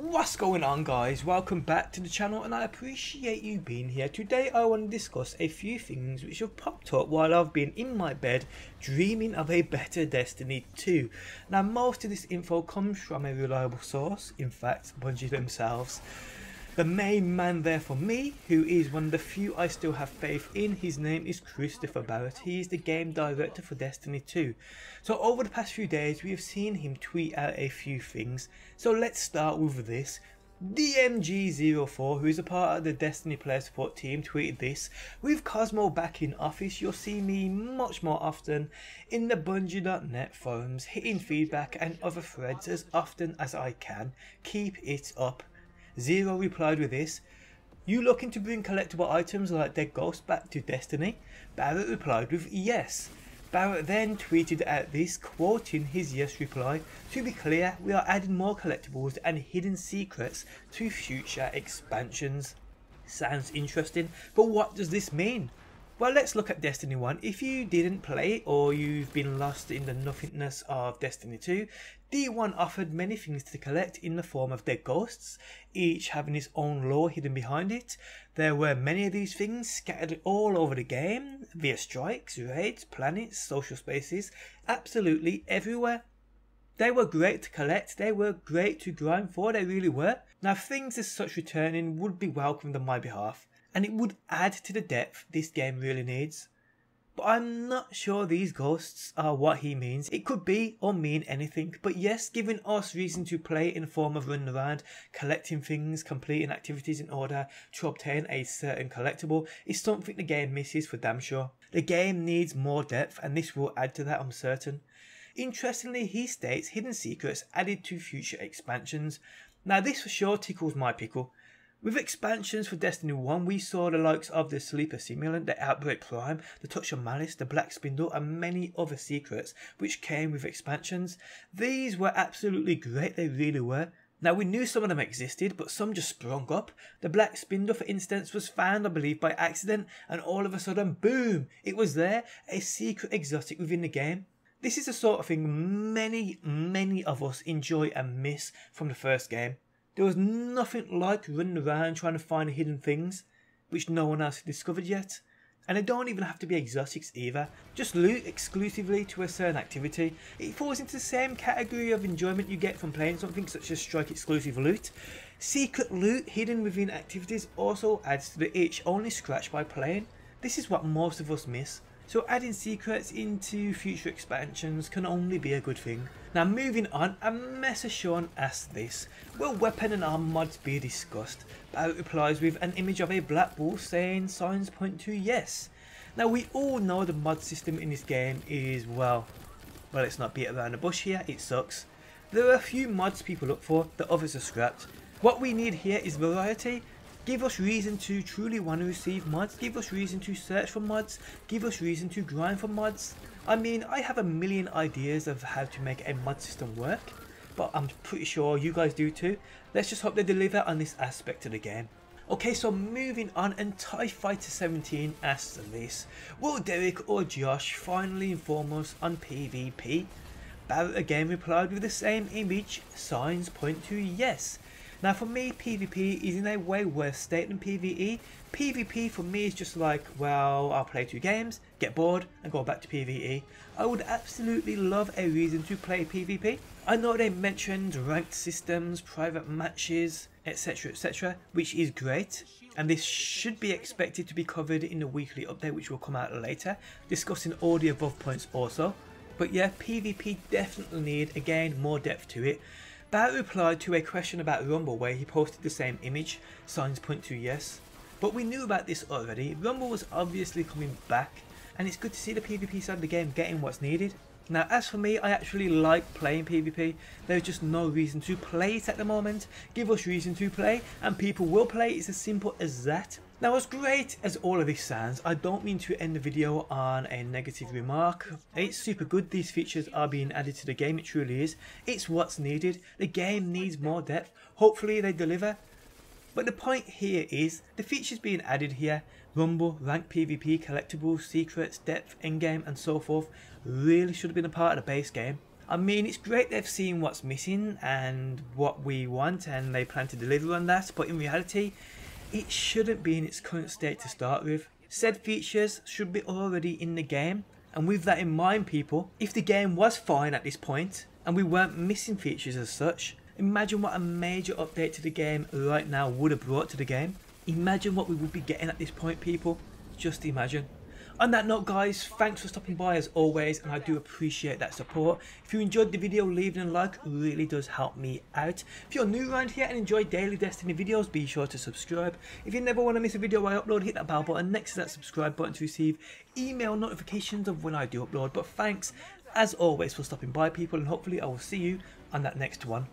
What's going on guys? Welcome back to the channel and I appreciate you being here. Today I want to discuss a few things which have popped up while I've been in my bed dreaming of a better Destiny 2. Now most of this info comes from a reliable source, in fact Bungie themselves. The main man there for me, who is one of the few I still have faith in, his name is Christopher Barrett. He is the game director for Destiny 2. So over the past few days we have seen him tweet out a few things. So let's start with this. DMG04, who is a part of the Destiny player support team, tweeted this. With Cozmo back in office, you'll see me much more often in the Bungie.net forums, hitting feedback and other threads as often as I can. Keep it up. Zero replied with this. You looking to bring collectible items like Dead ghosts back to Destiny? Barrett replied with yes. Barrett then tweeted out this, quoting his yes reply, To be clear, we are adding more collectibles and hidden secrets to future expansions. Sounds interesting, but what does this mean? Well, let's look at Destiny 1. If you didn't play or you've been lost in the nothingness of Destiny 2, D1 offered many things to collect in the form of dead ghosts, each having its own lore hidden behind it. There were many of these things scattered all over the game, via strikes, raids, planets, social spaces, absolutely everywhere. They were great to collect, they were great to grind for, they really were. Now things as such returning would be welcomed on my behalf and it would add to the depth this game really needs. But I'm not sure these ghosts are what he means. It could be or mean anything, but yes, giving us reason to play in the form of running around, collecting things, completing activities in order to obtain a certain collectible is something the game misses for damn sure. The game needs more depth and this will add to that I'm certain. Interestingly, he states hidden secrets added to future expansions. Now this for sure tickles my pickle. With expansions for Destiny 1, we saw the likes of the Sleeper Simulant, the Outbreak Prime, the Touch of Malice, the Black Spindle, and many other secrets which came with expansions. These were absolutely great, they really were. Now we knew some of them existed, but some just sprung up. The Black Spindle, for instance, was found, I believe, by accident, and all of a sudden, boom, it was there, a secret exotic within the game. This is the sort of thing many, many of us enjoy and miss from the first game. There was nothing like running around trying to find hidden things, which no one else had discovered yet. And they don't even have to be exotics either, just loot exclusively to a certain activity. It falls into the same category of enjoyment you get from playing something such as strike exclusive loot. Secret loot hidden within activities also adds to the itch only scratched by playing. This is what most of us miss. So adding secrets into future expansions can only be a good thing. Now moving on, a Messer Sean asked this. Will weapon and arm mods be discussed? Barrett replies with an image of a black bull saying signs point to yes. Now we all know the mod system in this game is well, well let's not beat around the bush here, it sucks. There are a few mods people look for that others are scrapped. What we need here is variety Give us reason to truly want to receive mods, give us reason to search for mods, give us reason to grind for mods. I mean, I have a million ideas of how to make a mod system work, but I'm pretty sure you guys do too. Let's just hope they deliver on this aspect of the game. Okay, so moving on, and TIE Fighter 17 asks this. Will Derek or Josh finally inform us on PvP? Barrett again replied with the same image, signs point to yes. Now for me, PvP is in a way worse state than PvE. PvP for me is just like, well, I'll play two games, get bored, and go back to PvE. I would absolutely love a reason to play PvP. I know they mentioned ranked systems, private matches, etc etc, which is great. And this should be expected to be covered in the weekly update which will come out later, discussing all the above points also. But yeah, PvP definitely need, again, more depth to it. Barrett replied to a question about Rumble where he posted the same image, signs point to yes. But we knew about this already, Rumble was obviously coming back and it's good to see the PvP side of the game getting what's needed. Now as for me, I actually like playing PvP, there's just no reason to play it at the moment, give us reason to play and people will play, it's as simple as that. Now as great as all of this sounds, I don't mean to end the video on a negative remark. It's super good these features are being added to the game, it truly is. It's what's needed, the game needs more depth, hopefully they deliver. But the point here is, the features being added here, Rumble, Rank PvP, Collectibles, Secrets, Depth, Endgame and so forth, really should have been a part of the base game. I mean, it's great they've seen what's missing and what we want and they plan to deliver on that, but in reality, it shouldn't be in its current state to start with. Said features should be already in the game, and with that in mind people, if the game was fine at this point, and we weren't missing features as such, imagine what a major update to the game right now would have brought to the game. Imagine what we would be getting at this point people, just imagine. On that note guys, thanks for stopping by as always and I do appreciate that support. If you enjoyed the video, leaving a like really does help me out. If you're new around here and enjoy daily Destiny videos, be sure to subscribe. If you never want to miss a video I upload, hit that bell button next to that subscribe button to receive email notifications of when I do upload. But thanks as always for stopping by people and hopefully I will see you on that next one.